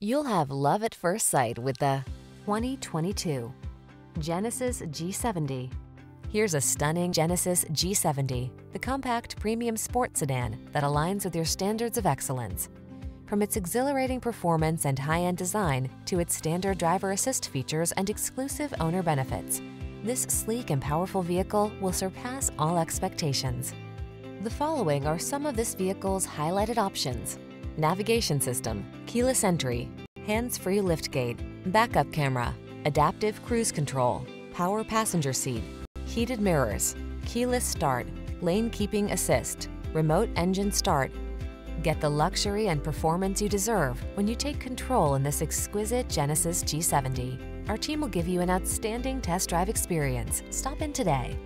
You'll have love at first sight with the 2022 Genesis G70. Here's a stunning Genesis G70, the compact premium sports sedan that aligns with your standards of excellence. From its exhilarating performance and high-end design to its standard driver assist features and exclusive owner benefits, this sleek and powerful vehicle will surpass all expectations. The following are some of this vehicle's highlighted options. Navigation system, keyless entry, hands-free liftgate, backup camera, adaptive cruise control, power passenger seat, heated mirrors, keyless start, lane keeping assist, remote engine start. Get the luxury and performance you deserve when you take control in this exquisite Genesis G70. Our team will give you an outstanding test drive experience. Stop in today.